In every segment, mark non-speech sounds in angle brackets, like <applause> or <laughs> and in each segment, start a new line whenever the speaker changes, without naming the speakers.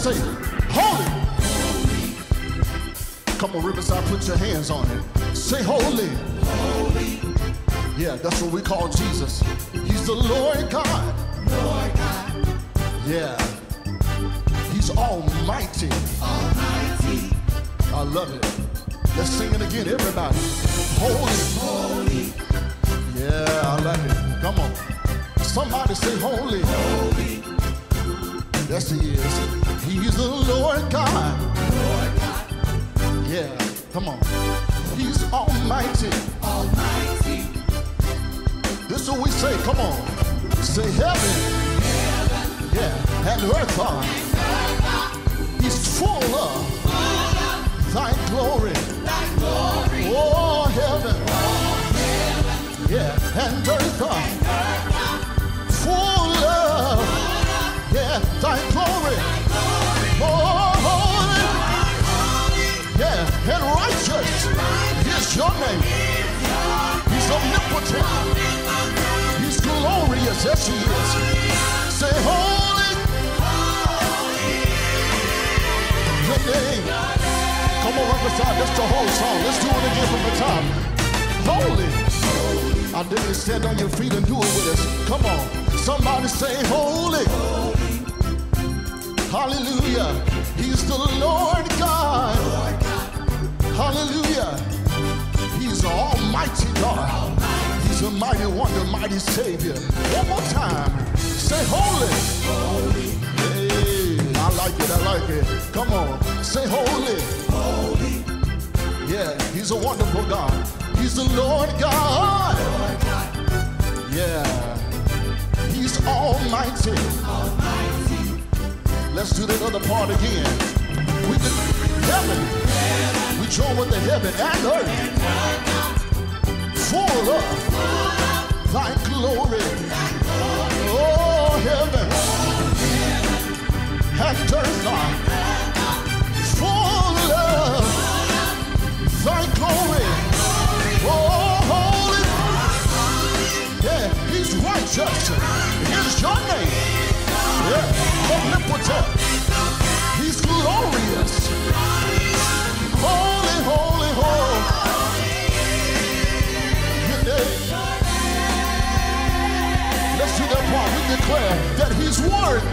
Say, holy. Come on, Riverside, put your hands on it. Say, holy. Holy. Yeah, that's what we call Jesus. He's the Lord God. Lord God. Yeah. He's almighty. Almighty. I love it. Let's sing it again, everybody. Holy. Holy. Yeah, I like it. Come on. Somebody say holy. Holy. Yes, he is. He's the Lord God. Lord God. Yeah, come on. He's almighty. Almighty. This is what we say. Come on. Say heaven. heaven. Yeah, and earth are. He's full of, full of thy glory. Thy glory. Oh, heaven. Oh, heaven. Yeah, and earth are. And earth are. Full of yeah, thy glory. More holy. Yeah, and righteous is your name. He's omnipotent. He's glorious. Yes, he is. Say, holy. Your name. Come on, Riverside. That's the whole song. Let's do it again from the top. Holy. I you stand on your feet and do it with us. Come on. Somebody say, holy. holy. Hallelujah. He's the Lord God. Hallelujah. He's Almighty God. He's a mighty wonder, mighty Savior. One more time. Say holy. Holy. Hey, I like it. I like it. Come on. Say holy. Holy. Yeah, he's a wonderful God. He's the Lord God. Lord God. Yeah. He's almighty. Almighty. Let's do that other part again. We do heaven. We join with the heaven and earth. Full of thy glory. Oh, heaven and earth that he's worthy.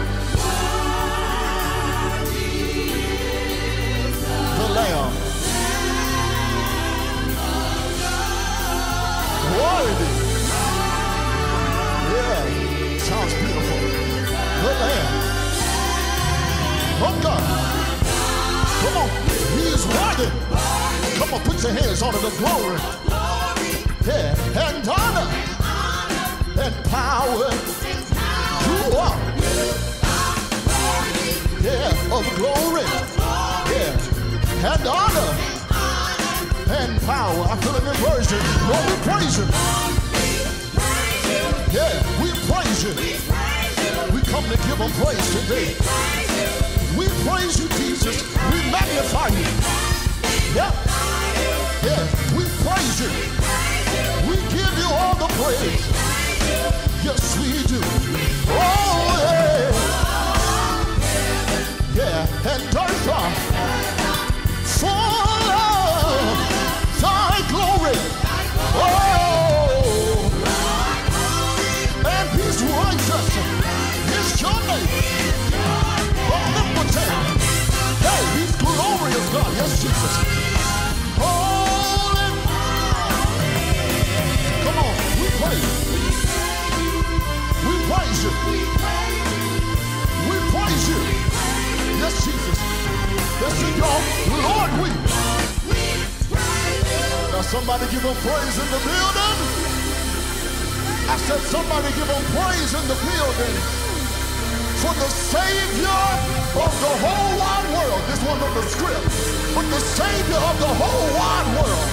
The Lamb. Worthy. Of God. Come on, He is worthy. Come on, put your hands on the glory. Yeah, and honor and power. You are. Yeah, of glory. Yeah, and honor and power. I feel a new version. Lord, we praise you. Yeah, we praise you come to give him praise today. We praise you, Jesus. We magnify you. Yeah. Yeah. We praise you. We give you all the praise. Yes, we do. Oh, yeah. Yeah. And Dartha, uh, somebody give him praise in the building. I said somebody give him praise in the building for the Savior of the whole wide world. This one of the script. But the Savior of the whole wide world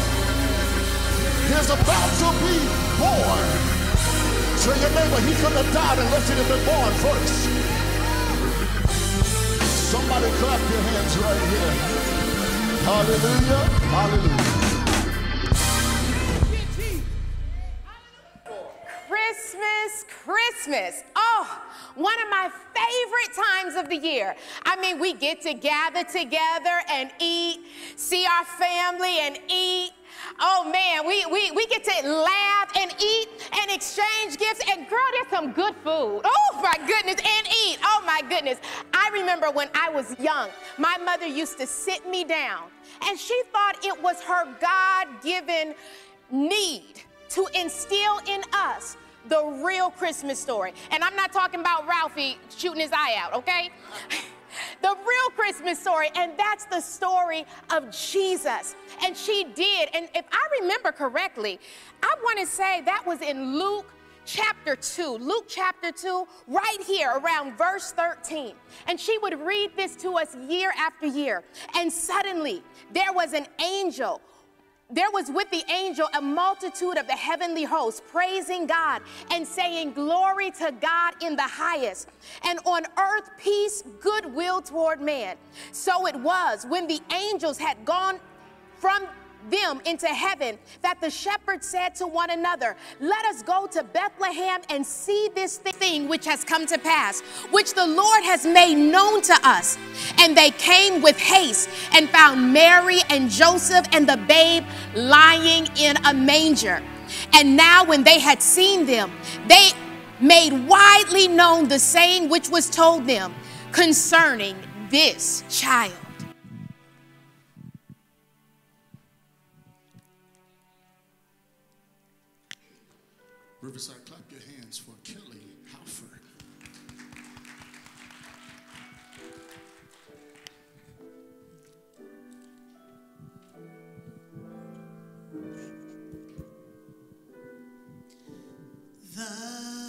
is about to be born. Tell your neighbor he couldn't have died unless he'd have been born first. Somebody clap your hands right here. Hallelujah. Hallelujah.
Christmas, Christmas. Oh, one of my favorite times of the year. I mean, we get to gather together and eat, see our family and eat. Oh man, we, we, we get to laugh and eat and exchange gifts. And girl, there's some good food. Oh my goodness, and eat. Oh my goodness. I remember when I was young, my mother used to sit me down and she thought it was her God given need to instill in us the real Christmas story. And I'm not talking about Ralphie shooting his eye out, okay? <laughs> the real Christmas story, and that's the story of Jesus. And she did. And if I remember correctly, I want to say that was in Luke chapter 2, Luke chapter 2, right here around verse 13. And she would read this to us year after year. And suddenly there was an angel there was with the angel a multitude of the heavenly hosts praising God and saying, Glory to God in the highest, and on earth peace, goodwill toward man. So it was when the angels had gone from them into heaven that the shepherds said to one another, Let us go to Bethlehem and see this thing which has come to pass, which the Lord has made known to us. And they came with haste and found Mary and Joseph and the babe lying in a manger. And now, when they had seen them, they made widely known the saying which was told them concerning this child.
The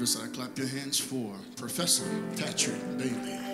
Riverside, clap your hands for Professor Patrick Bailey.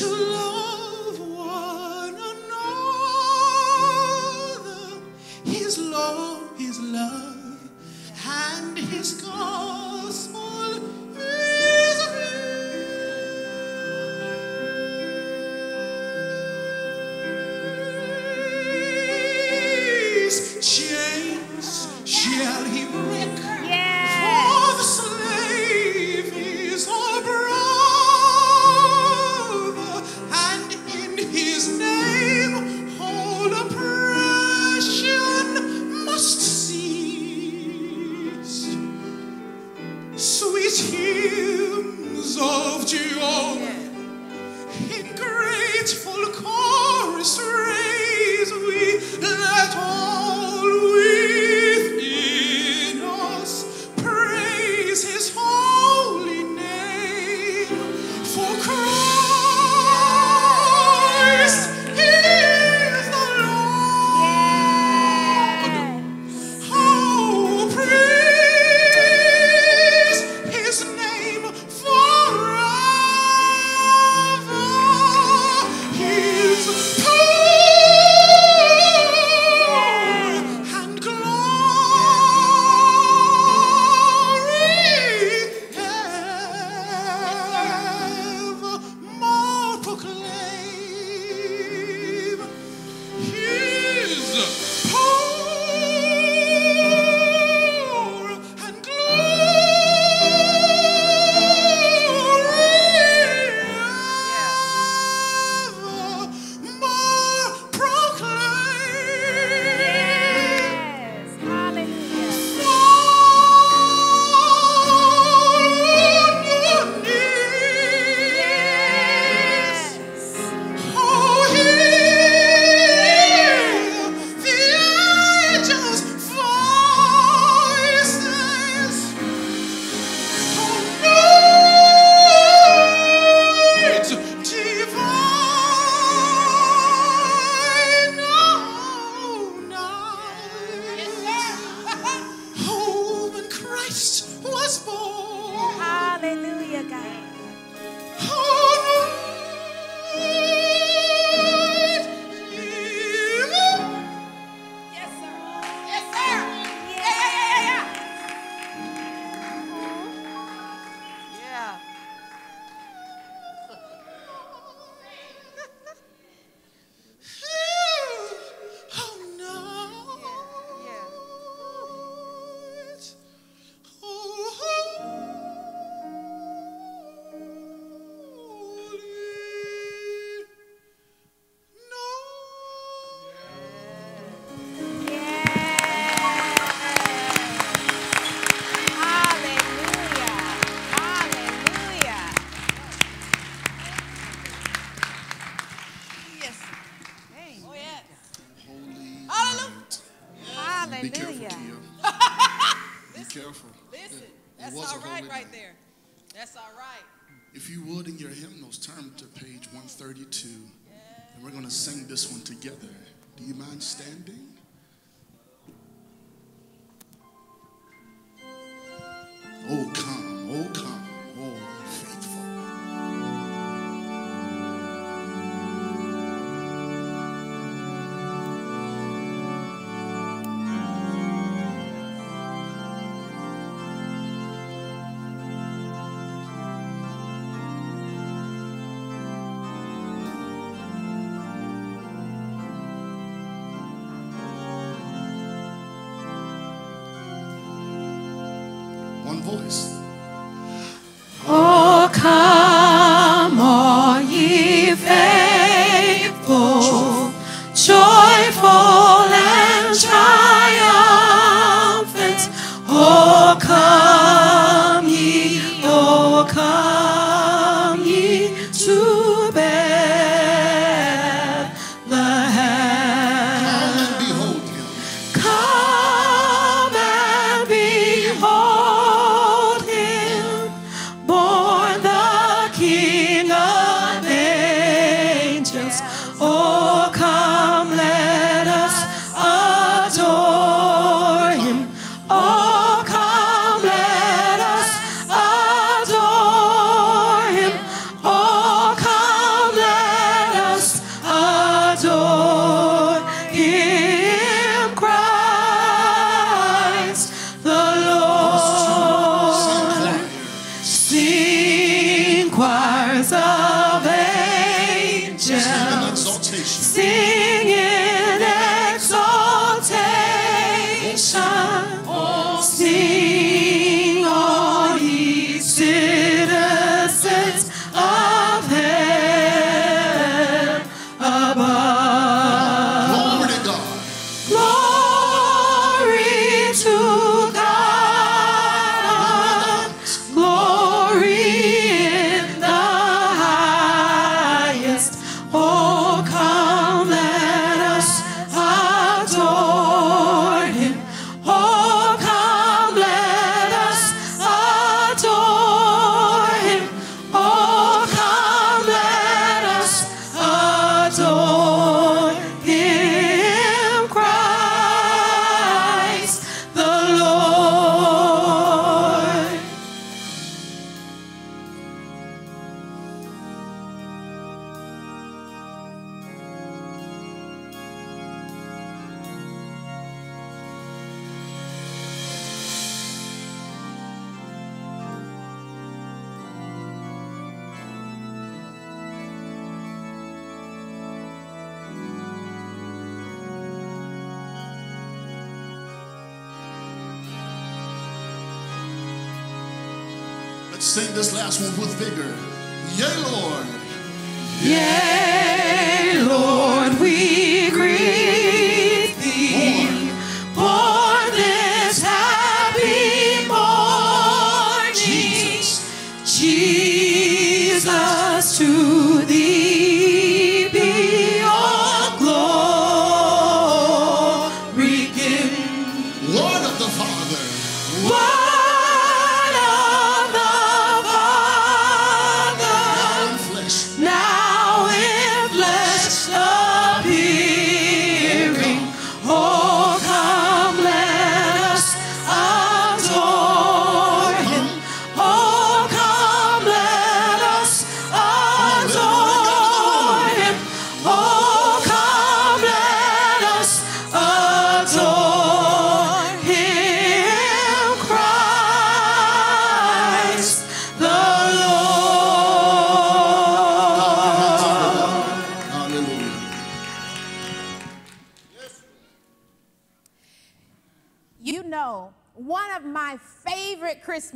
To love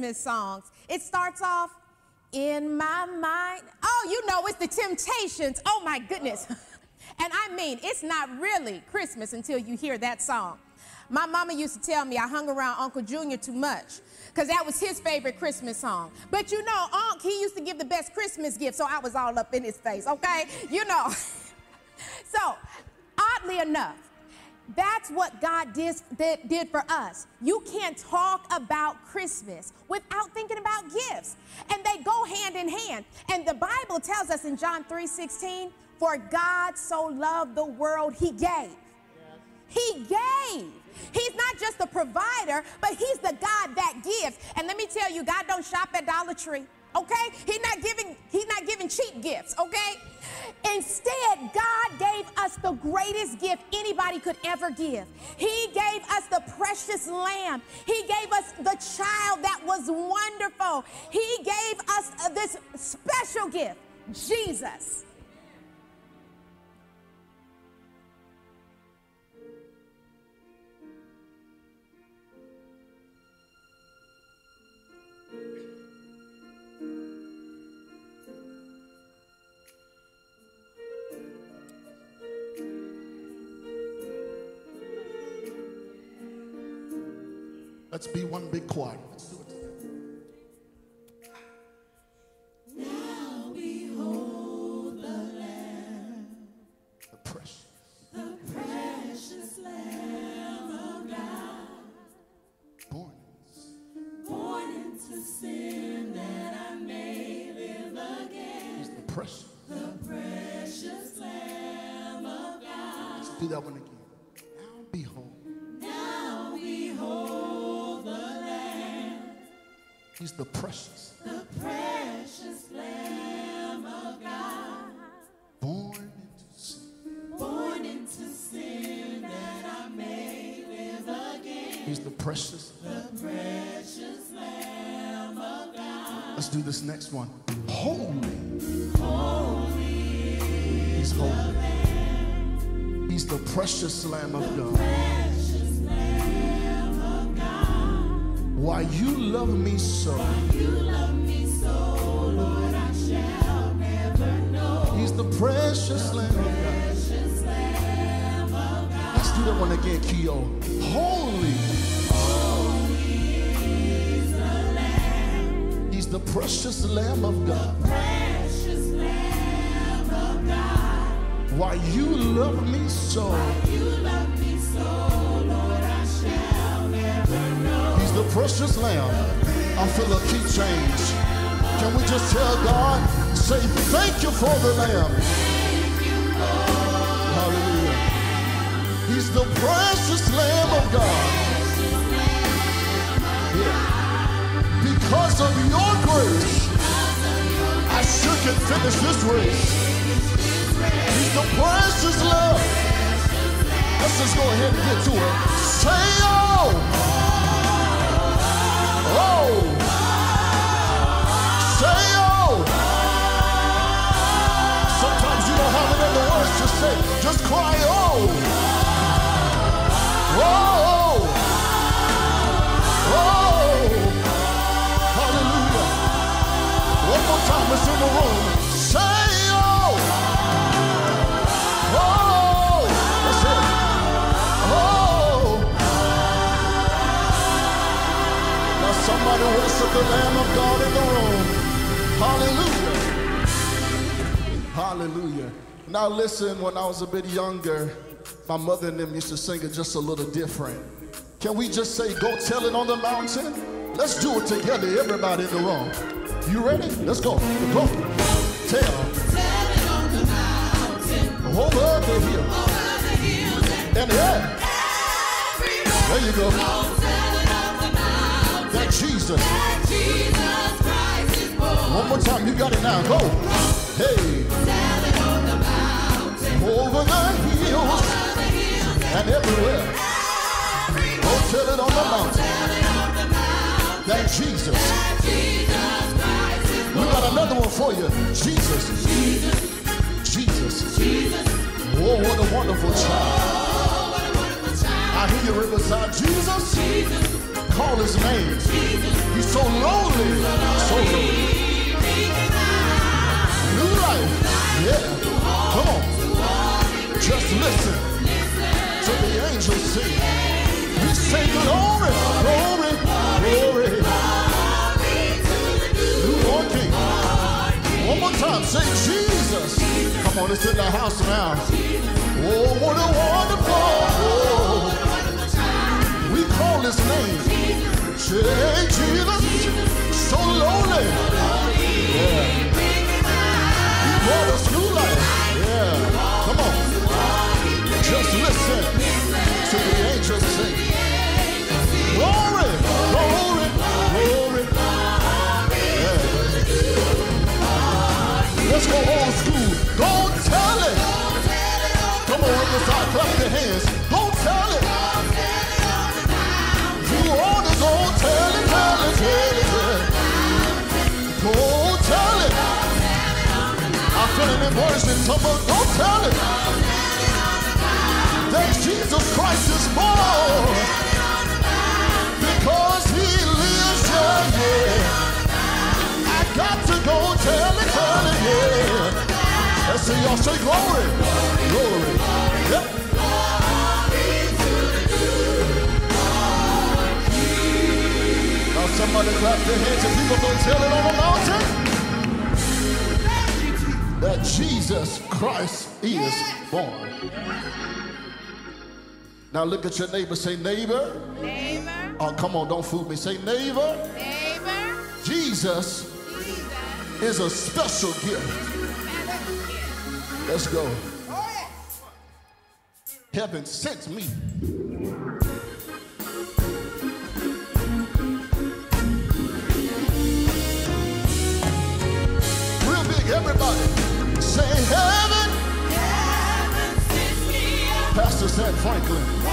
Christmas songs. It starts off, in my mind. Oh, you know, it's the Temptations. Oh, my goodness. <laughs> And I mean, it's not really Christmas until you hear that song. My mama used to tell me I hung around Uncle Junior too much because that was his favorite Christmas song. But you know, Unc, he used to give the best Christmas gift, so I was all up in his face, okay? You know. <laughs> so, oddly enough, that's what God did, for us. You can't talk about Christmas without thinking about gifts. And they go hand in hand. And the Bible tells us in John 3 16, for God so loved the world, he gave. He gave. He's not just a provider, but he's the God that gives. And let me tell you, God don't shop at Dollar Tree. Okay? He's not giving he's not giving cheap gifts, okay? Instead, God gave us the greatest gift anybody could ever give. He gave us the precious lamb. He gave us the child that was wonderful. He gave us this special gift, Jesus.
Let's be one big choir.
I
feel a key change. Can we just tell God, say thank you for the lamb. Hallelujah. He's the precious lamb of God. Yeah. Because of your grace, I sure can finish this race. He's the precious lamb. Let's just go ahead and get to it. Say oh. Oh! Words to say. Just cry oh! Oh! Oh! Hallelujah! One more time, it's in the room. Say oh! Oh! That's it. Oh! Now somebody worship the Lamb of God in the room. Hallelujah. Hallelujah. Now listen, when I was a bit younger, my mother and them used to sing it just a little different. Can we just say, go tell it on the mountain? Let's do it together, everybody in the room. You ready? Let's go. Go. Tell.
Tell it on the mountain,
Over the hill.
over the hills, and
And yeah,
everywhere.
there you go.
Oh, tell it on the mountain,
That Jesus.
that Jesus Christ is born.
One more time, you got it now. Go. Hey, over the hills
and
everywhere. Oh, tell it on the mountain. That Jesus. We got another one for you. Jesus.
Jesus,
Oh, what a wonderful child.
oh.
I hear you riverside. Jesus.
Jesus,
call his name. He's so lonely, so lonely. New life, yeah. Come on, just listen to the angels sing. We say glory, glory, glory. New Lord King. One more time, say Jesus. Come on, it's in the house now. Oh, what a wonderful. Oh. We call his name. Say Jesus. So lonely. Yeah. He brought us new life. Yeah. Come on. Just listen to the angels sing. Glory, glory, glory. Yeah. Let's go old school. Go tell it. Come on, inside, clap your hands. Go tell it. You ought to go tell it, tell it, tell it, tell it. Go tell it. I feel an inversion. Someone go tell it. That Jesus Christ is born. Because he lives, yeah, yeah. I got to go tell it, tell it, yeah. Let's see y'all say glory. Glory. Yep. Now somebody clap their hands and people gonna tell it on the mountain that Jesus Christ is born. Now look at your neighbor, say neighbor.
Neighbor,
Oh, come on, don't fool me. Say neighbor.
neighbor,
Jesus
Jesus,
is a special gift. Let's go. Oh, heaven sent me. Real big, everybody. Say heaven.
Heaven sends me. Pastor said
Franklin.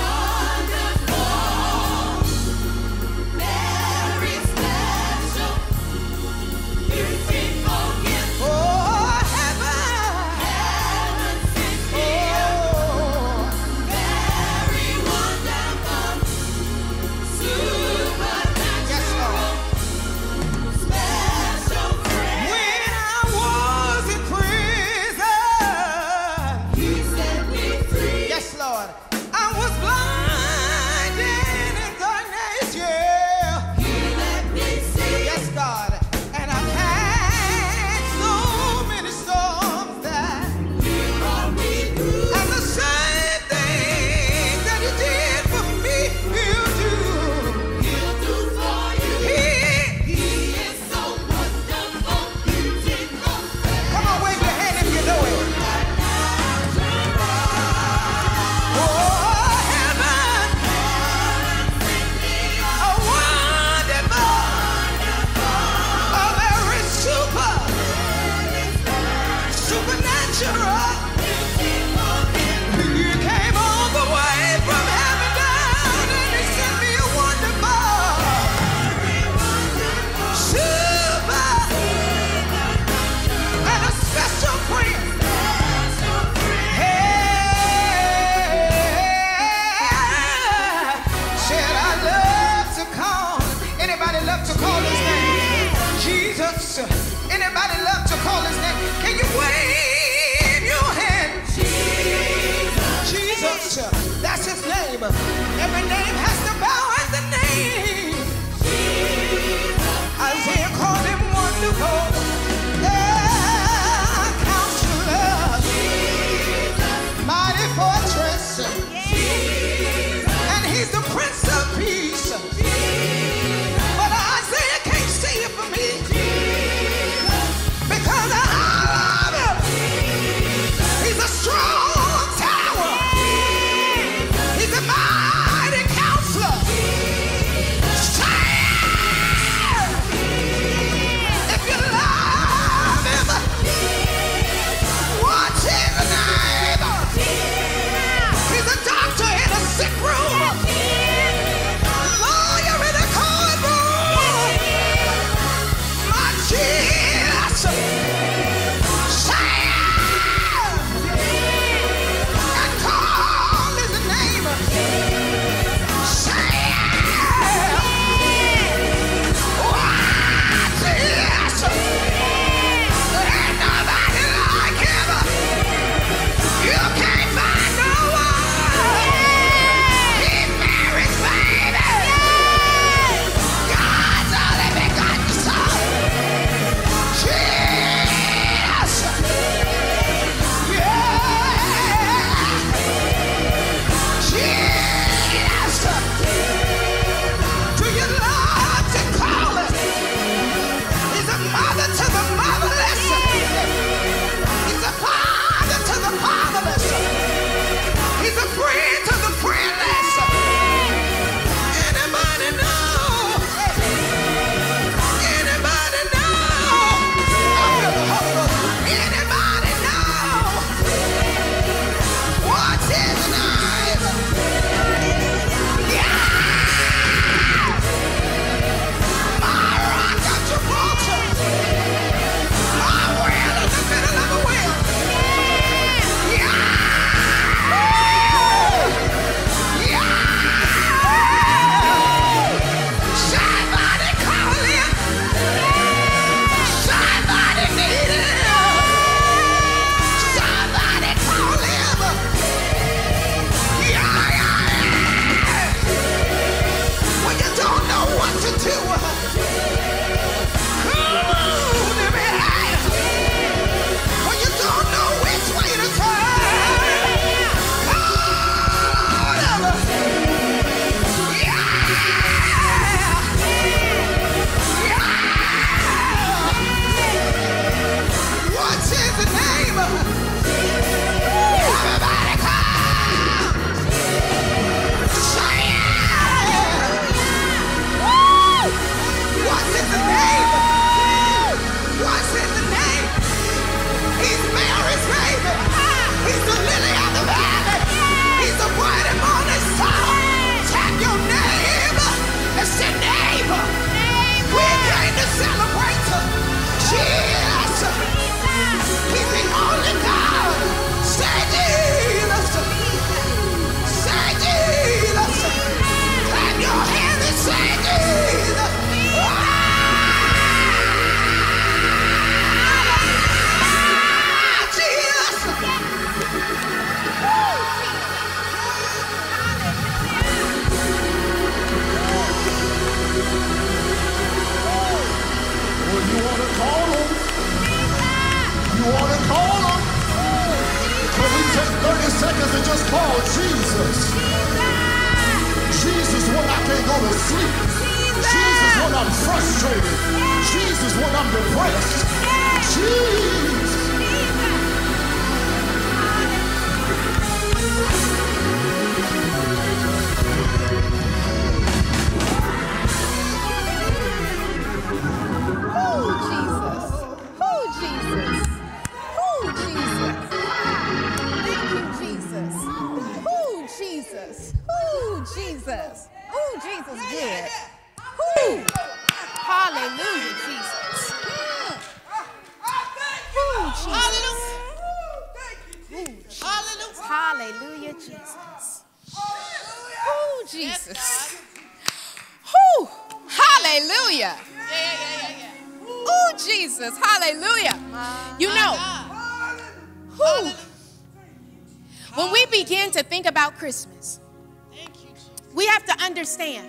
Understand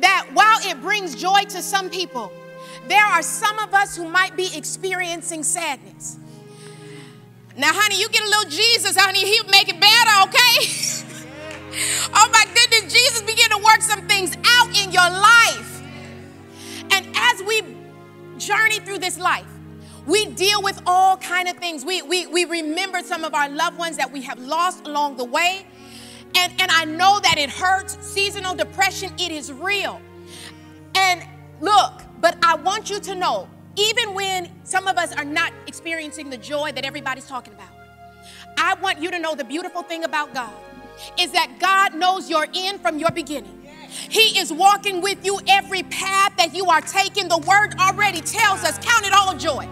that while it brings joy to some people, there are some of us who might be experiencing sadness. Now, honey, you get a little Jesus, honey, he'll make it better, okay? <laughs> oh my goodness, Jesus begin to work some things out in your life. And as we journey through this life, we deal with all kind of things. We, we, we remember some of our loved ones that we have lost along the way. And, and I know that it hurts. Seasonal depression, it is real. And look, but I want you to know, even when some of us are not experiencing the joy that everybody's talking about, I want you to know the beautiful thing about God is that God knows your end from your beginning. He is walking with you every path that you are taking. The word already tells us, count it all joy.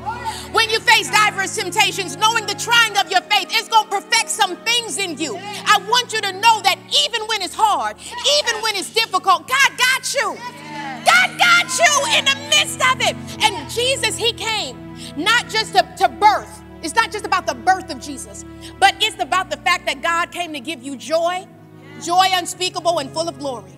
When you face diverse temptations, knowing the trying of your faith, is going to perfect some things in you. I want you to know that even when it's hard, even when it's difficult, God got you. God got you in the midst of it. And Jesus, He came not just to, to birth, it's not just about the birth of Jesus, but it's about the fact that God came to give you joy, joy unspeakable and full of glory.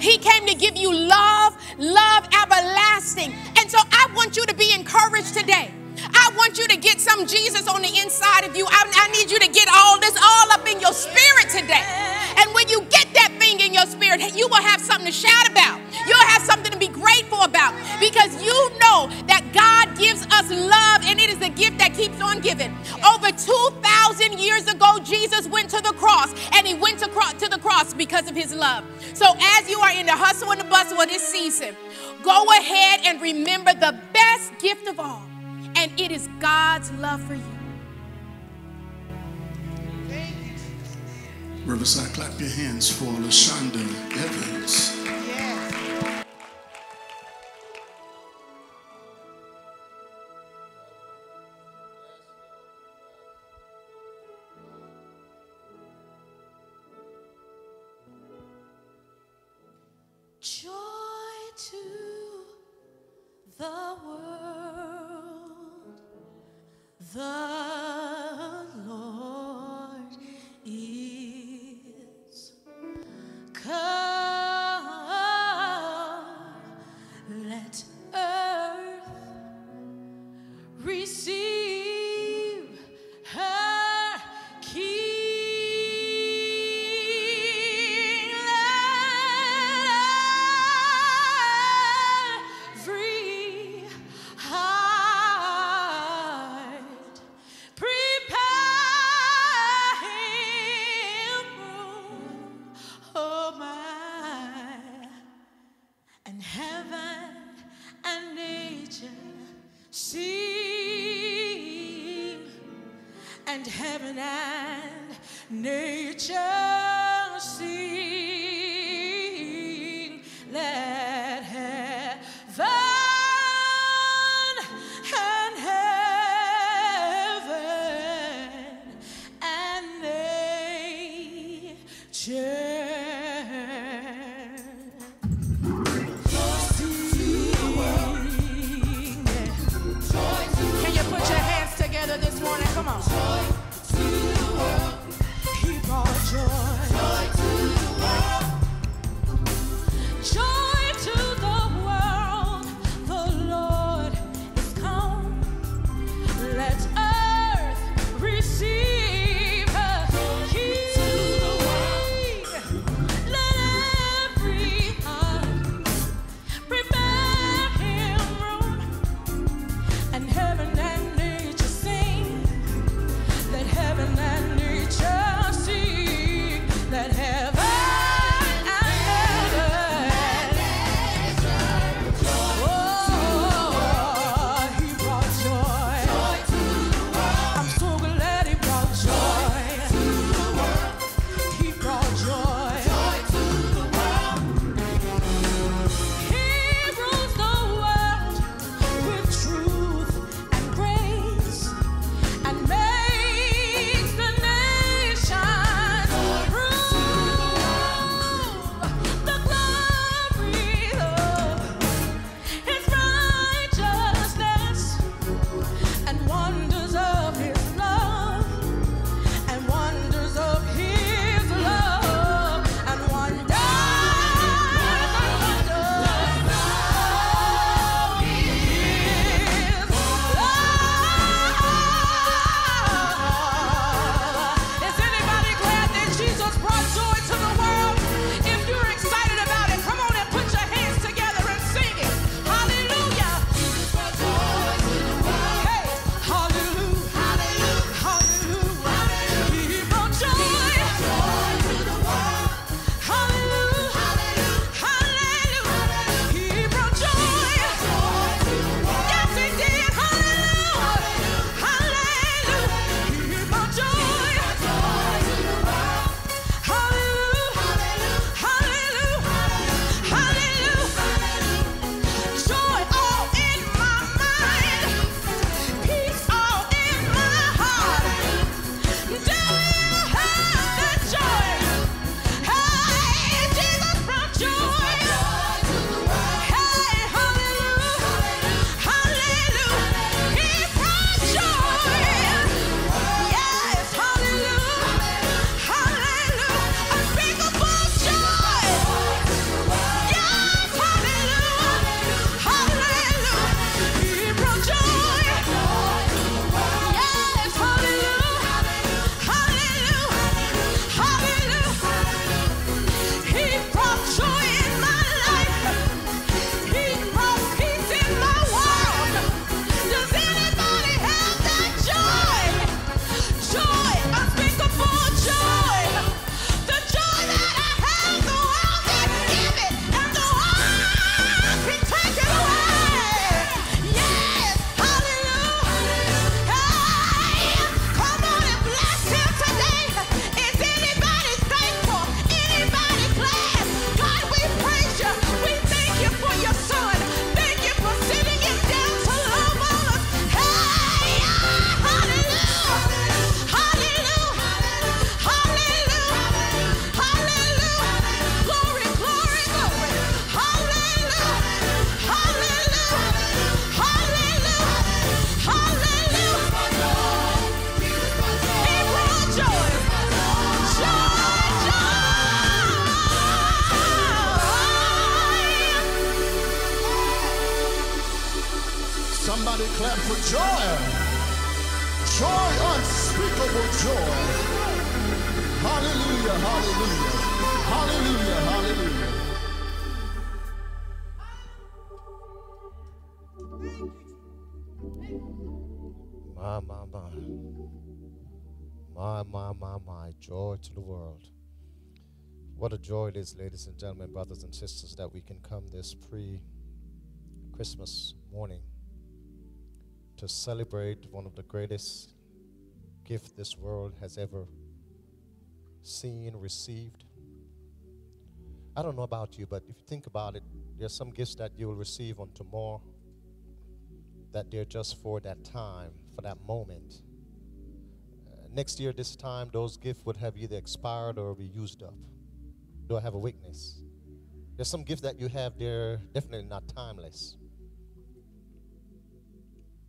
He came to give you love, love everlasting. And so I want you to be encouraged today. I want you to get some Jesus on the inside of you. I, I, need you to get all this all up in your spirit today. And when you get that thing in your spirit, you will have something to shout about. You'll have something to be grateful about because you know that God gives us love and it is a gift that keeps on giving. Over 2,000 years ago, Jesus went to the cross and he went because of his love. So as you are in the hustle and the bustle of this season, go ahead and remember the best gift of all and it is God's love for you.
Riverside, clap your hands for LaShonda Evans.
Joy to the world.
What a joy it is, ladies and gentlemen, brothers and sisters, that we can come this pre Christmas morning to celebrate one of the greatest gifts this world has ever seen, received. I don't know about you, but if you think about it, there's some gifts that you will receive on tomorrow that they're just for that time, for that moment. Next year, this time, those gifts would have either expired or be used up. Do I have a weakness? There's some gifts that you have, they're definitely not timeless.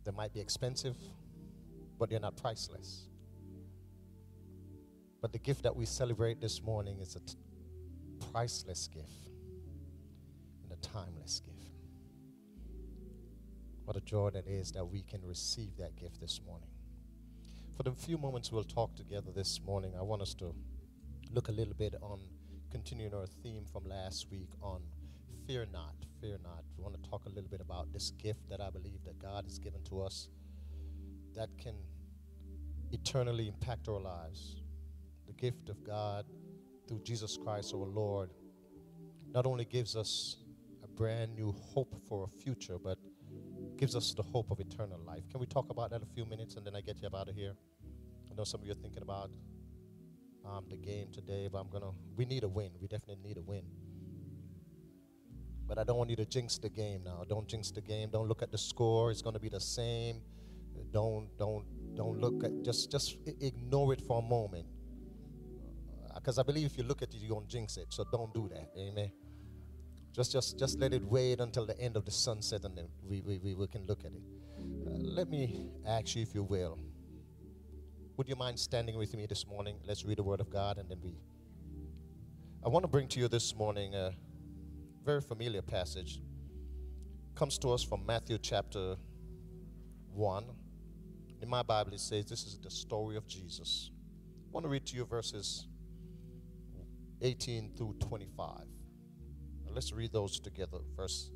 They might be expensive, but they're not priceless. But the gift that we celebrate this morning is a t- priceless gift and a timeless gift. What a joy that is that we can receive that gift this morning. For the few moments we'll talk together this morning, I want us to look a little bit on continuing our theme from last week on fear not, fear not. We want to talk a little bit about this gift that I believe that God has given to us that can eternally impact our lives. The gift of God through Jesus Christ our Lord not only gives us a brand new hope for a future, but gives us the hope of eternal life. Can we talk about that a few minutes and then I get you out of here? I know some of you are thinking about um, the game today, but I'm gonna. We need a win. We definitely need a win. But I don't want you to jinx the game now. Don't jinx the game. Don't look at the score. It's gonna be the same. Don't don't don't look at just just ignore it for a moment. Because uh, I believe if you look at it, you're gonna jinx it. So don't do that. Amen. Just just just let it wait until the end of the sunset, and then we we, we, we can look at it. Uh, let me ask you, if you will. Would you mind standing with me this morning? Let's read the Word of God and then we. I want to bring to you this morning a very familiar passage. Comes to us from Matthew chapter 1. In my Bible, it says this is the story of Jesus. I want to read to you verses 18 through 25. Now let's read those together. Verse,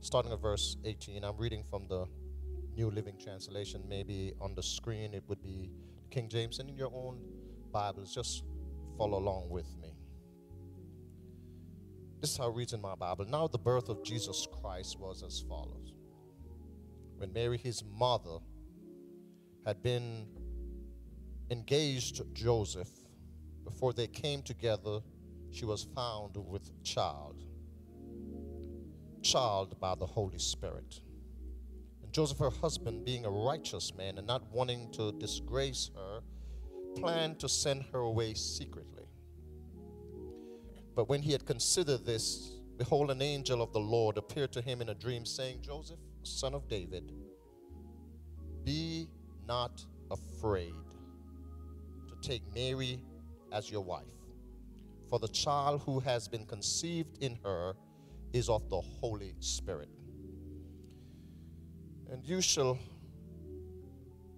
starting at verse 18. I'm reading from the New Living Translation. Maybe on the screen it would be King James, and in your own Bibles, just follow along with me. This is how it reads in my Bible. Now, the birth of Jesus Christ was as follows. When Mary, his mother, had been engaged to Joseph, before they came together, she was found with child, child by the Holy Spirit. Joseph, her husband, being a righteous man and not wanting to disgrace her, planned to send her away secretly. But when he had considered this, behold, an angel of the Lord appeared to him in a dream, saying, Joseph, son of David, be not afraid to take Mary as your wife, for the child who has been conceived in her is of the Holy Spirit. And you shall,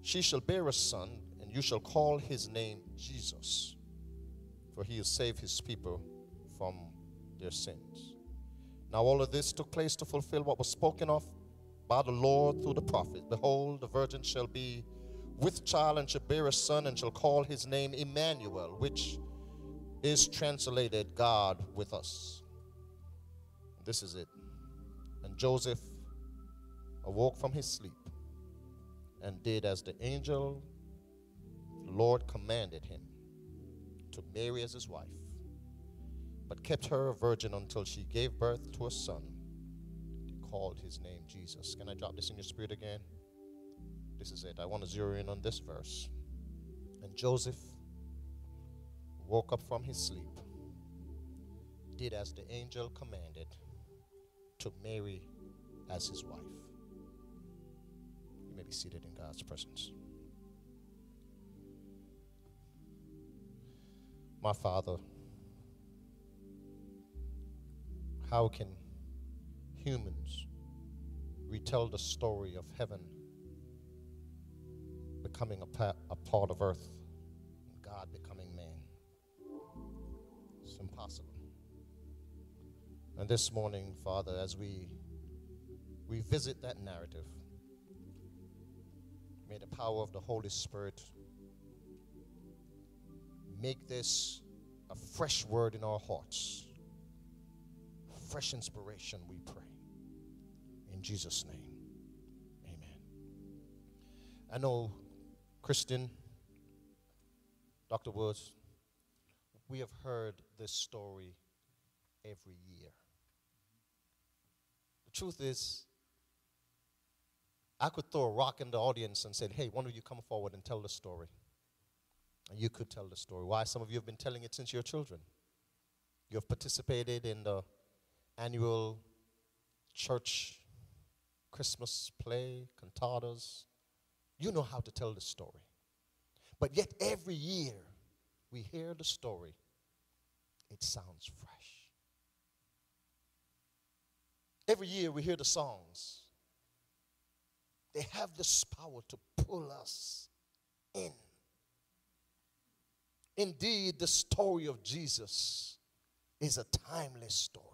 she shall bear a son, and you shall call his name Jesus, for he will save his people from their sins. Now, all of this took place to fulfill what was spoken of by the Lord through the prophet. Behold, the virgin shall be with child and shall bear a son, and shall call his name Emmanuel, which is translated God with us. This is it. And Joseph awoke from his sleep and did as the angel Lord commanded him, took Mary as his wife, but kept her a virgin until she gave birth to a son. He called his name Jesus. Can I drop this in your spirit again? This is it. I want to zero in on this verse. And Joseph woke up from his sleep, did as the angel commanded, took Mary as his wife may be seated in God's presence. My Father, how can humans retell the story of heaven becoming a, pa- a part of earth, God becoming man. It's impossible. And this morning, Father, as we revisit that narrative, may the power of the Holy Spirit make this a fresh word in our hearts, fresh inspiration, we pray. In Jesus' name, amen. I know, Christian, Dr. Woods, we have heard this story every year. The truth is, I could throw a rock in the audience and say, hey, one of you come forward and tell the story. And you could tell the story. Why? Some of you have been telling it since you're children. You have participated in the annual church Christmas play, cantatas. You know how to tell the story. But yet, every year we hear the story, it sounds fresh. Every year we hear the songs. They have this power to pull us in. Indeed, the story of Jesus is a timeless story.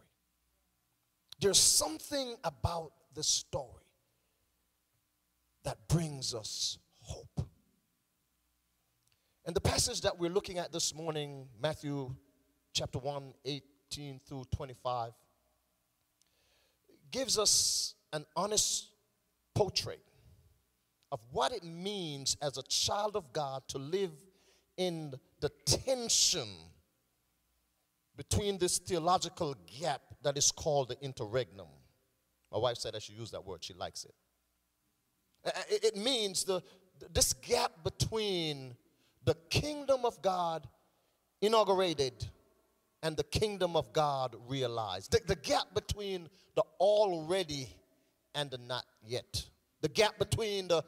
There's something about the story that brings us hope. And the passage that we're looking at this morning, Matthew chapter 1, 18 through 25, gives us an honest portrait of what it means as a child of God to live in the tension between this theological gap that is called the interregnum. My wife said I should use that word, she likes it. It means the, this gap between the kingdom of God inaugurated and the kingdom of God realized. The, the gap between the already and the not yet. The gap between the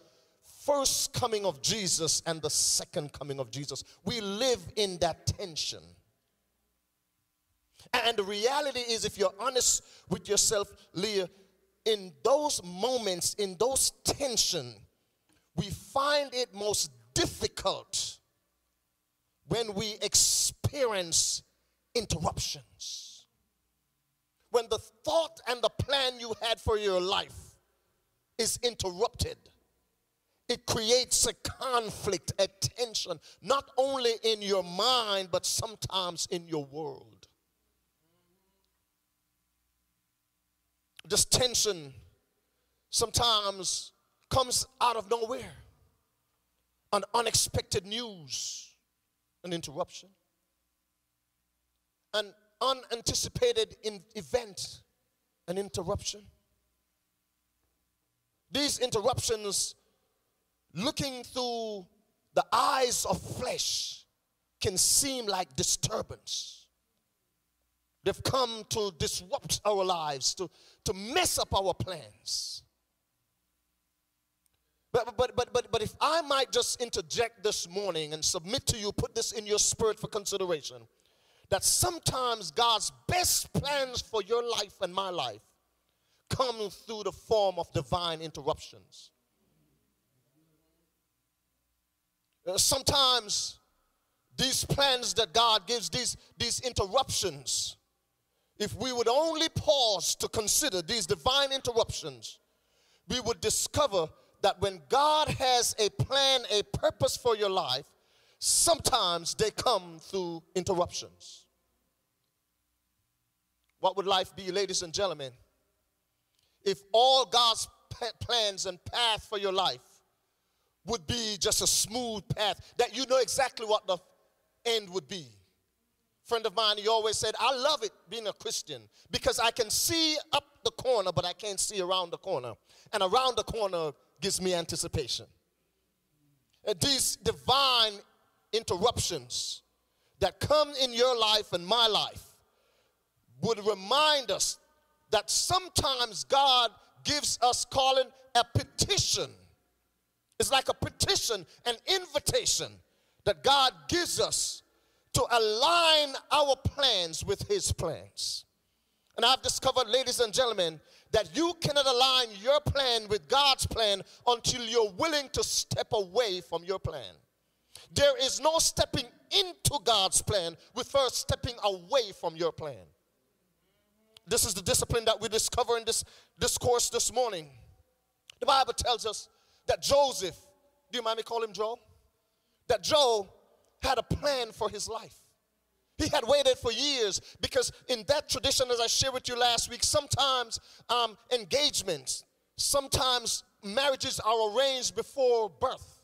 first coming of Jesus and the second coming of Jesus. We live in that tension. And the reality is, if you're honest with yourself, Leah, in those moments, in those tension, we find it most difficult when we experience interruptions. When the thought and the plan you had for your life is interrupted, it creates a conflict, a tension, not only in your mind, but sometimes in your world. This tension sometimes comes out of nowhere. An unexpected news, an interruption, an unanticipated in event, an interruption. These interruptions, looking through the eyes of flesh, can seem like disturbance. They've come to disrupt our lives, to, to mess up our plans. But, but, but, but, but if I might just interject this morning and submit to you, put this in your spirit for consideration, that sometimes God's best plans for your life and my life come through the form of divine interruptions. Uh, Uh, sometimes these plans that God gives, these, these interruptions, if we would only pause to consider these divine interruptions, we would discover that when God has a plan, a purpose for your life, sometimes they come through interruptions. What would life be, ladies and gentlemen, if all God's plans and path for your life would be just a smooth path that you know exactly what the end would be? friend of mine, he always said, I love it being a Christian because I can see up the corner, but I can't see around the corner. And around the corner gives me anticipation. And these divine interruptions that come in your life and my life would remind us that sometimes God gives us calling a petition. It's like a petition, an invitation that God gives us to align our plans with his plans. And I've discovered, ladies and gentlemen, that you cannot align your plan with God's plan until you're willing to step away from your plan. There is no stepping into God's plan with first stepping away from your plan. This is the discipline that we discover in this discourse this morning. The Bible tells us that Joseph, do you mind me calling him Joe? That Joe had a plan for his life. He had waited for years because, in that tradition, as I shared with you last week, sometimes um, engagements, sometimes marriages are arranged before birth.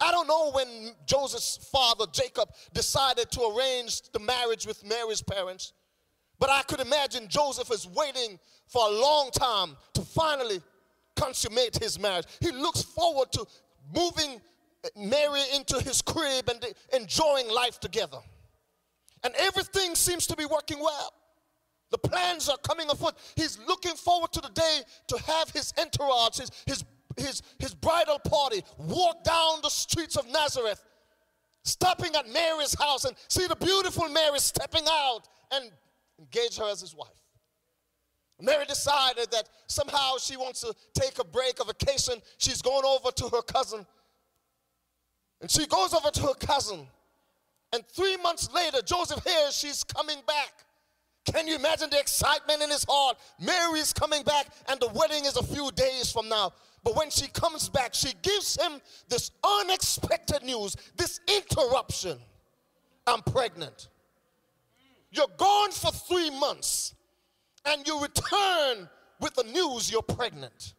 I don't know when Joseph's father, Jacob, decided to arrange the marriage with Mary's parents, but I could imagine Joseph is waiting for a long time to finally consummate his marriage. He looks forward to moving eh, Mary into his crib and enjoying life together. And everything seems to be working well. The plans are coming afoot. He's looking forward to the day to have his entourage, his, his, his, his bridal party, walk down the streets of Nazareth, stopping at Mary's house and see the beautiful Mary stepping out and engage her as his wife. Mary decided that somehow she wants to take a break, a vacation. She's going over to her cousin. And she goes over to her cousin and three months later, Joseph hears she's coming back. Can you imagine the excitement in his heart? Mary's coming back, and the wedding is a few days from now. But when she comes back, she gives him this unexpected news, this interruption. I'm pregnant. You're gone for three months, and you return with the news you're pregnant.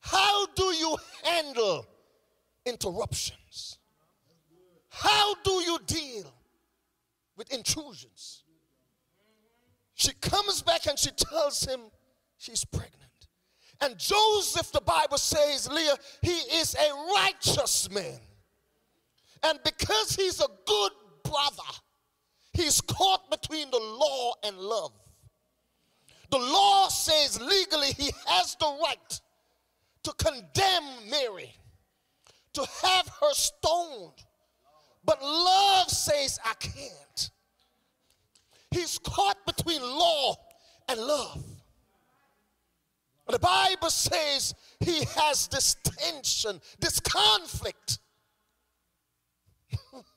How do you handle interruptions? How do you deal with intrusions? She comes back and she tells him she's pregnant. And Joseph, the Bible says, Leah, he is a righteous man. And because he's a good brother, he's caught between the law and love. The law says legally he has the right to condemn Mary to have her stoned. But love says, I can't. He's caught between law and love. The Bible says he has this tension, this conflict. <laughs>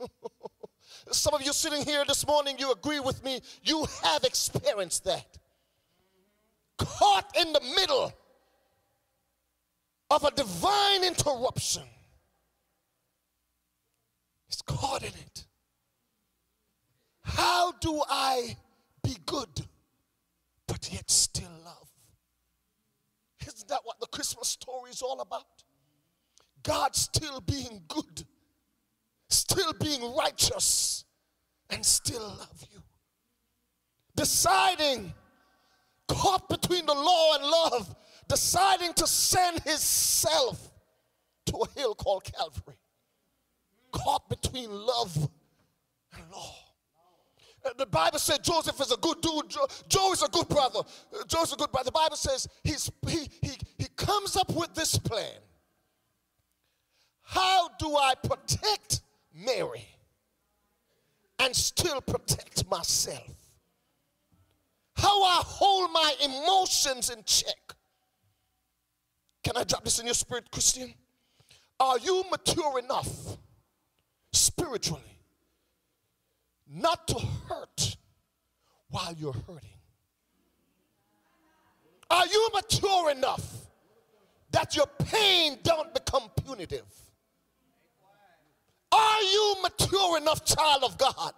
Some of you sitting here this morning, you agree with me, you have experienced that. Caught in the middle of a divine interruption It's caught in it. How do I be good but yet still love? Isn't that what the Christmas story is all about? God still being good, still being righteous, and still love you. Deciding, caught between the law and love, deciding to send his self to a hill called Calvary caught between love and law. The Bible said Joseph is a good dude. Joe, Joe is a good brother. Joe's a good brother. The Bible says he's, he, he, he comes up with this plan. How do I protect Mary and still protect myself? How I hold my emotions in check? Can I drop this in your spirit, Christian? Are you mature enough spiritually not to hurt while you're hurting? Are you mature enough that your pain don't become punitive? Are you mature enough, child of God,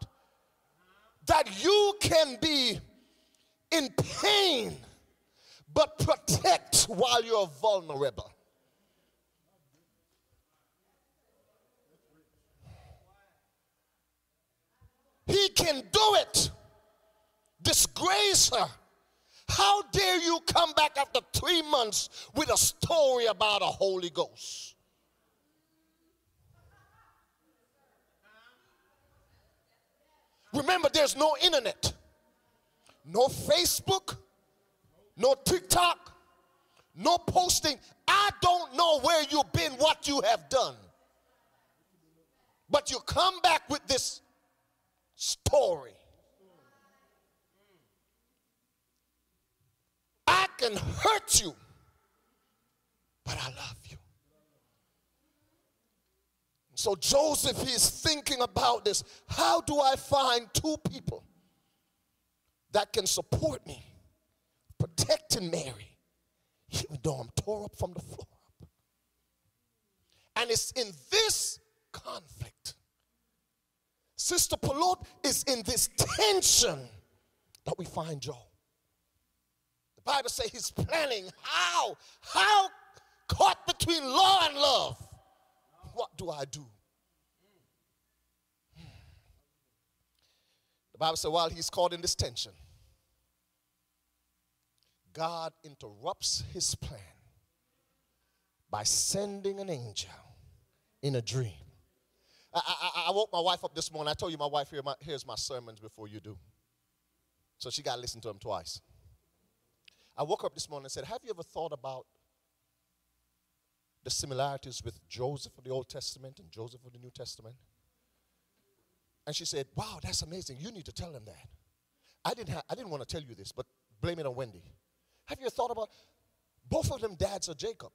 that you can be in pain but protect while you're vulnerable? He can do it. Disgrace her. How dare you come back after three months with a story about a Holy Ghost? Remember, there's no internet, no Facebook, no TikTok, no posting. I don't know where you've been, what you have done. But you come back with this story. I can hurt you, but I love you. So Joseph is thinking about this. How do I find two people that can support me, protecting Mary, even though I'm tore up from the floor up? And it's in this conflict. Sister Palot is in this tension that we find Joe. The Bible says he's planning how, how caught between law and love what do I do? The Bible says while he's caught in this tension, God interrupts his plan by sending an angel in a dream. I, I, I, woke my wife up this morning. I told you my wife here my, hears my sermons before you do. So she got to listen to them twice. I woke up this morning and said, Have you ever thought about the similarities with Joseph of the Old Testament and Joseph of the New Testament? And she said, Wow, that's amazing. You need to tell them that. I didn't, ha- I didn't want to tell you this, but blame it on Wendy. Have you thought about both of them dads are Jacob?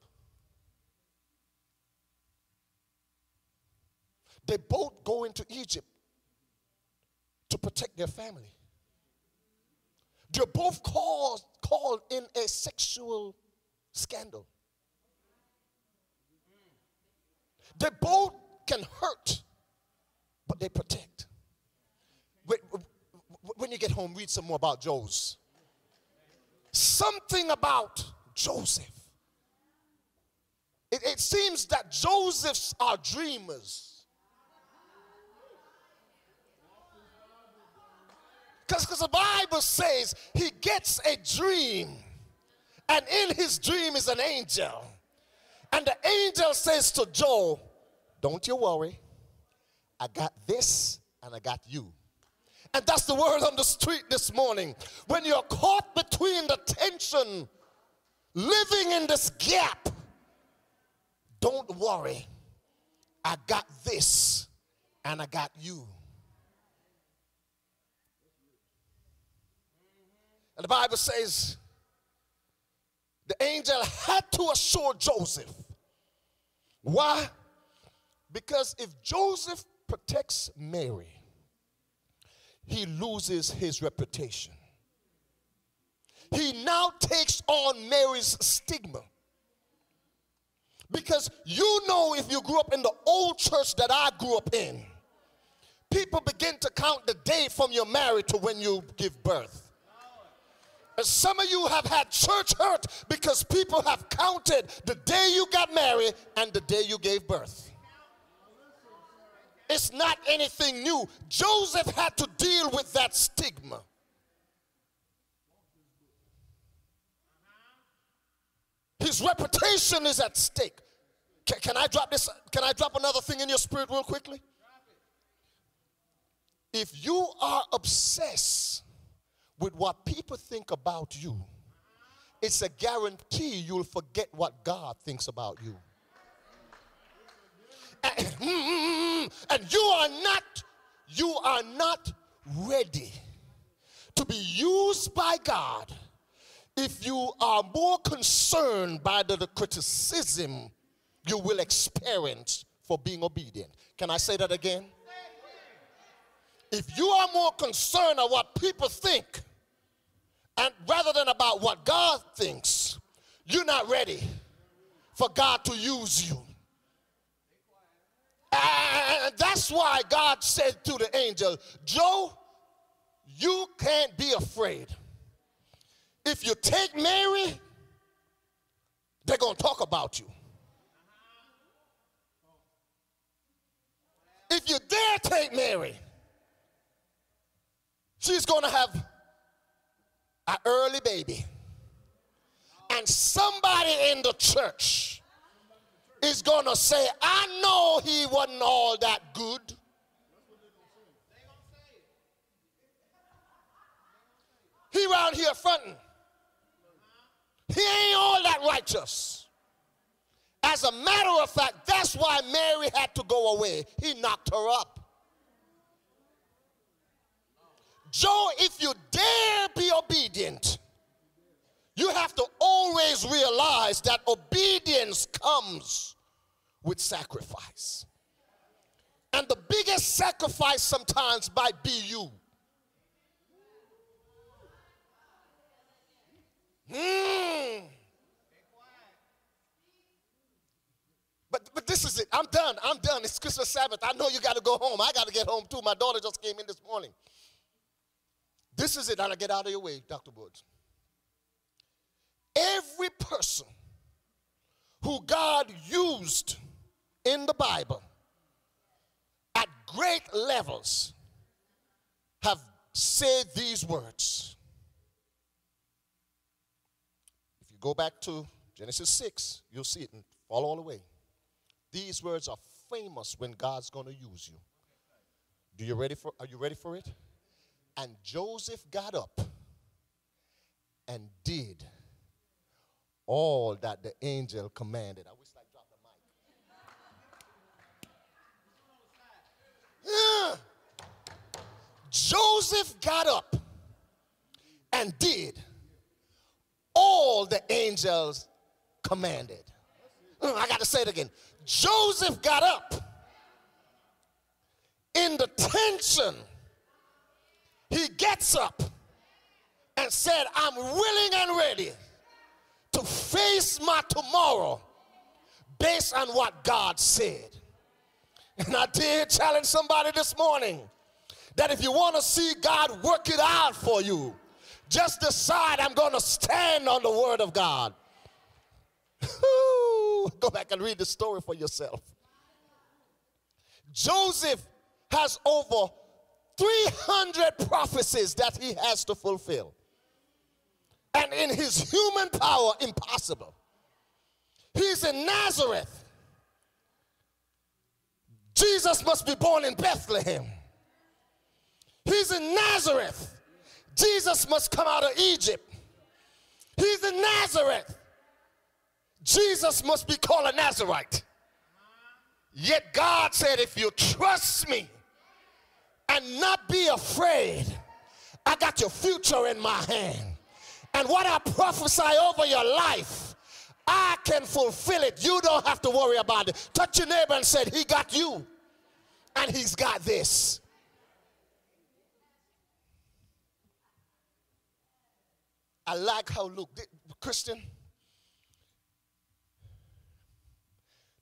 They both go into Egypt to protect their family. They're both called, called in a sexual scandal. They both can hurt, they protect. When you get home, read some more about Joseph. Something about Joseph. It, it seems that Josephs are dreamers. Because the Bible says he gets a dream, and in his dream is an angel. And the angel says to Joe, don't you worry. I got this and I got you. And that's the word on the street this morning. When you're caught between the tension, living in this gap, don't worry. I got this and I got you. And the Bible says the angel had to assure Joseph. Why? Because if Joseph protects Mary, he loses his reputation. He now takes on Mary's stigma. Because you know, if you grew up in the old church that I grew up in, people begin to count the day from your marriage to when you give birth. And some of you have had church hurt because people have counted the day you got married and the day you gave birth. It's not anything new. Joseph had to deal with that stigma. His reputation is at stake. Can, can, I drop this? Can I drop another thing in your spirit real quickly? If you are obsessed with what people think about you, it's a guarantee you'll forget what God thinks about you. <coughs> and you are not you are not ready to be used by God if you are more concerned by the, the criticism you will experience for being obedient. Can I say that again? If you are more concerned of what people think and rather than about what God thinks, you're not ready for God to use you. And that's why God said to the angel, Joe, you can't be afraid. If you take Mary, they're going to talk about you. If you dare take Mary, she's going to have an early baby. And somebody in the church is going to say, I know he wasn't all that good. He around here fronting. He ain't all that righteous. As a matter of fact, that's why Mary had to go away. He knocked her up. Joe, if you dare be obedient, You have to always that obedience comes with sacrifice. And the biggest sacrifice sometimes might be you. Mm. But, but this is it. I'm done. I'm done. It's Christmas Sabbath. I know you got to go home. I got to get home too. My daughter just came in this morning. This is it. And I get out of your way, Dr. Woods. Every person who God used in the Bible at great levels have said these words. If you go back to Genesis 6, you'll see it and follow all the way. These words are famous when God's going to use you. Do you ready for are you ready for it? And Joseph got up and did all that the angel commanded. I wish I dropped the mic. Yeah. Joseph got up and did all the angels commanded. Mm, I got to say it again. Joseph got up in the tension. He gets up and said, I'm willing and ready to face my tomorrow based on what God said. And I did challenge somebody this morning that if you want to see God work it out for you, just decide I'm going to stand on the word of God. <laughs> Go back and read the story for yourself. Joseph has over 300 prophecies that he has to fulfill. And in his human power, impossible. He's in Nazareth. Jesus must be born in Bethlehem. He's in Nazareth. Jesus must come out of Egypt. He's in Nazareth. Jesus must be called a Nazarite. Yet God said, if you trust me and not be afraid, I got your future in my hand. And what I prophesy over your life, I can fulfill it. You don't have to worry about it. Touch your neighbor and said, He got you, and He's got this. I like how Luke, Christian,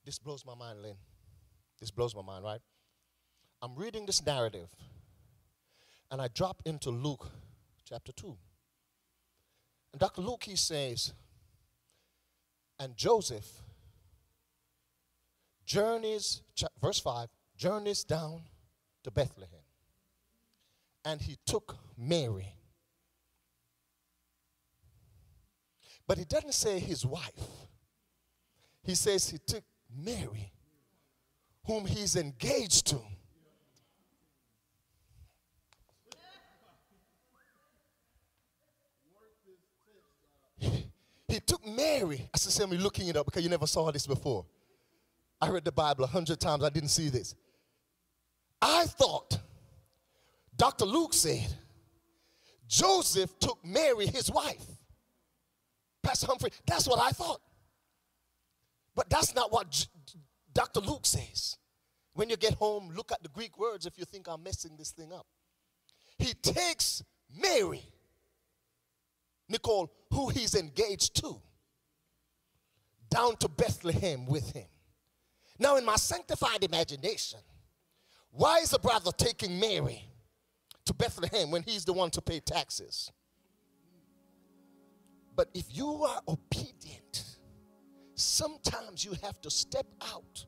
this blows my mind, Lynn. This blows my mind, right? I'm reading this narrative, and I drop into Luke chapter 2. And Dr. Luke, he says, and Joseph journeys, verse 5, journeys down to Bethlehem. And he took Mary. But he doesn't say his wife. He says he took Mary, whom he's engaged to. He took Mary. I said, me looking it up because you never saw this before. I read the Bible a hundred times. I didn't see this. I thought Dr. Luke said Joseph took Mary, his wife. Pastor Humphrey, that's what I thought. But that's not what J- Dr. Luke says. When you get home, look at the Greek words if you think I'm messing this thing up. He takes Mary Nicole, who he's engaged to, down to Bethlehem with him. Now, in my sanctified imagination, why is the brother taking Mary to Bethlehem when he's the one to pay taxes? But if you are obedient, sometimes you have to step out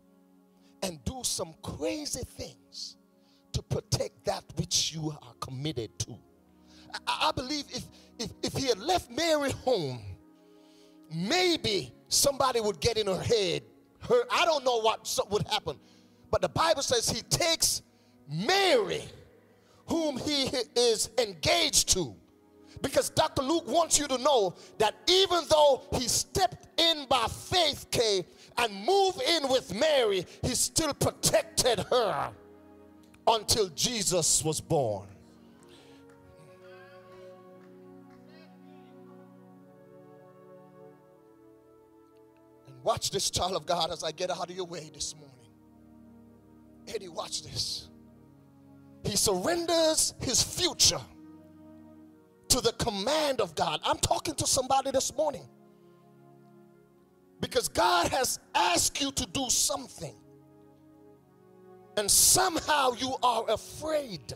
and do some crazy things to protect that which you are committed to. I, I believe if, if, if he had left Mary home, maybe somebody would get in her head. Her, I don't know what would happen. But the Bible says he takes Mary, whom he is engaged to. Because Dr. Luke wants you to know that even though he stepped in by faith, Kay, and moved in with Mary, he still protected her until Jesus was born. Watch this, child of God, as I get out of your way this morning. Eddie, watch this. He surrenders his future to the command of God. I'm talking to somebody this morning. Because God has asked you to do something. And somehow you are afraid.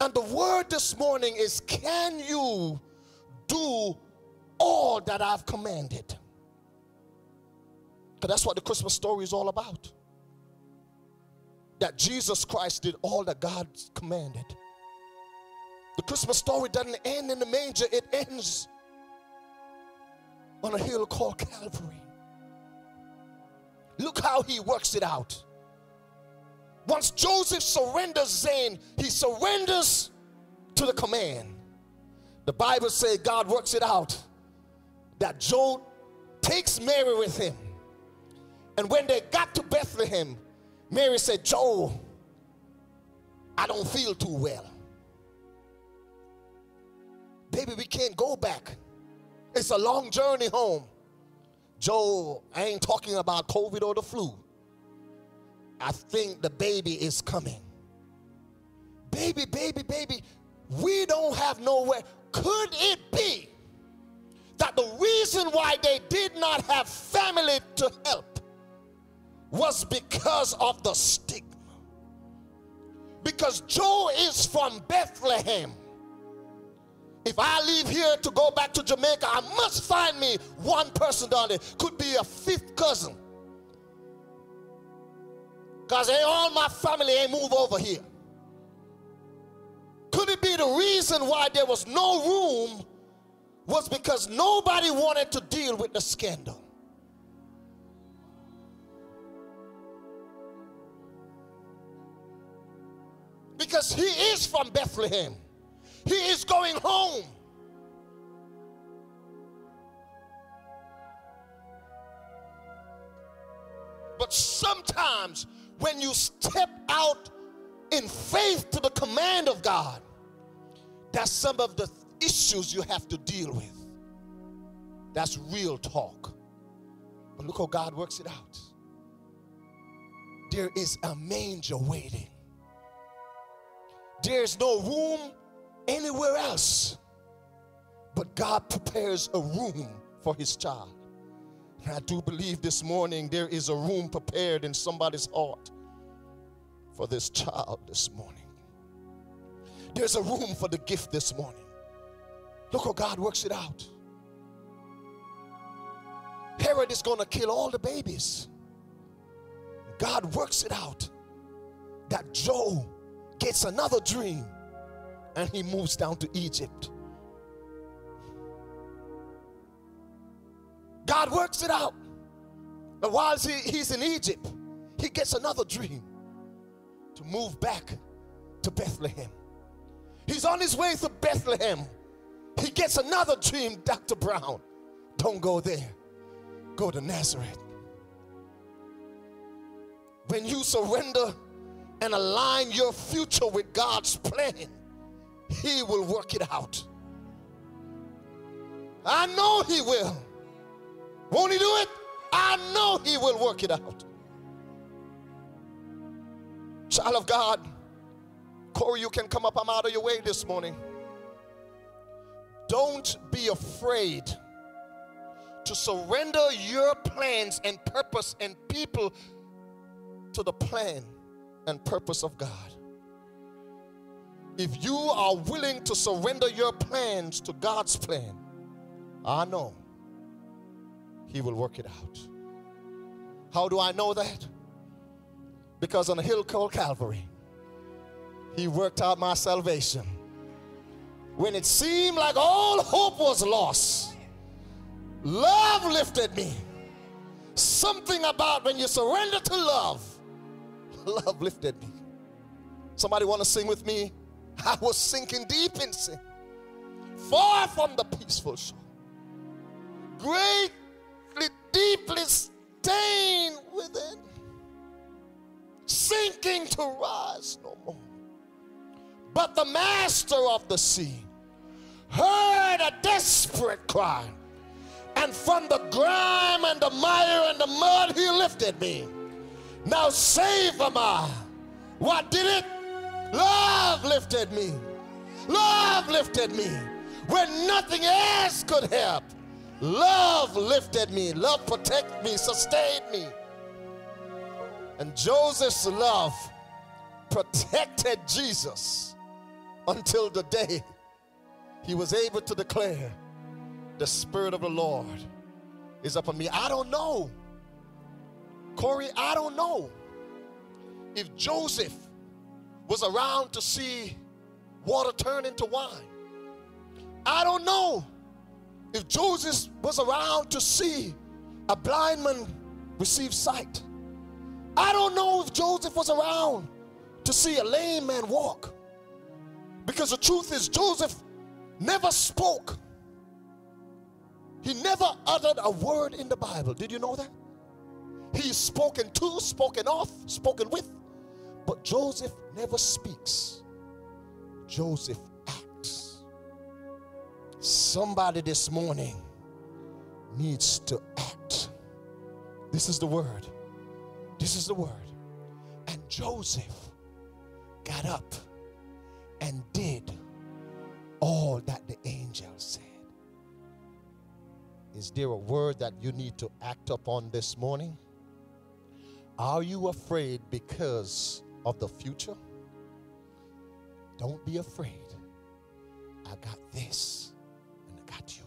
And the word this morning is can you do all that I've commanded? Because that's what the Christmas story is all about. That Jesus Christ did all that God commanded. The Christmas story doesn't end in the manger, it ends on a hill called Calvary. Look how he works it out. Once Joseph surrenders Zane, he surrenders to the command. The Bible says God works it out that Joe takes Mary with him. And when they got to Bethlehem, Mary said, Joe, I don't feel too well. Baby, we can't go back. It's a long journey home. Joe, I ain't talking about COVID or the flu. I think the baby is coming. Baby, baby, baby, we don't have nowhere. Could it be that the reason why they did not have family to help was because of the stigma? Because Joe is from Bethlehem. If I leave here to go back to Jamaica, I must find me one person down there. Could be a fifth cousin. Because all my family ain't move over here. Could it be the reason why there was no room was because nobody wanted to deal with the scandal? Because he is from Bethlehem. He is going home. But sometimes when you step out in faith to the command of God, that's some of the issues you have to deal with. That's real talk. But look how God works it out. There is a manger waiting. There's no room anywhere else. But God prepares a room for his child. And I do believe this morning there is a room prepared in somebody's heart for this child this morning. There's a room for the gift this morning. Look how God works it out. Herod is going to kill all the babies. God works it out that Joe gets another dream and he moves down to Egypt. God works it out. But while he, he's in Egypt, he gets another dream to move back to Bethlehem. He's on his way to Bethlehem. He gets another dream, Dr. Brown. Don't go there, go to Nazareth. When you surrender and align your future with God's plan, He will work it out. I know He will. Won't He do it? I know He will work it out. Child of God, Corey, you can come up. I'm out of your way this morning. Don't be afraid to surrender your plans and purpose and people to the plan and purpose of God. If you are willing to surrender your plans to God's plan, I know He will work it out. How do I know that? Because on a hill called Calvary, He worked out my salvation. When it seemed like all hope was lost, love lifted me. Something about when you surrender to love, <laughs> love lifted me. Somebody want to sing with me? <laughs> I was sinking deep in sin, far from the peaceful shore, greatly, deeply stained within, sinking to rise no more. But the master of the sea heard a desperate cry And from the grime and the mire and the mud, he lifted me. Now save am I. What did it? Love lifted me. Love lifted me. When nothing else could help. Love lifted me. Love protected me, sustained me. And Joseph's love protected Jesus until the day he was able to declare, The Spirit of the Lord is upon me. I don't know. Corey, I don't know if Joseph was around to see water turn into wine. I don't know if Joseph was around to see a blind man receive sight. I don't know if Joseph was around to see a lame man walk. Because the truth is, Joseph never spoke. He never uttered a word in the Bible. Did you know that? He's spoken to, spoken of, spoken with. But Joseph never speaks. Joseph acts. Somebody this morning needs to act. This is the word. This is the word. And Joseph got up and did all that the angel said. Is there a word that you need to act upon this morning? Are you afraid because of the future? Don't be afraid. I got this and I got you.